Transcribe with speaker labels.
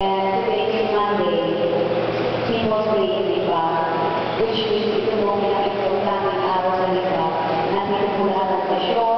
Speaker 1: And next Monday, he was playing iba, which means ito mo na ito and araw sa iba, namin mula ng stasyon,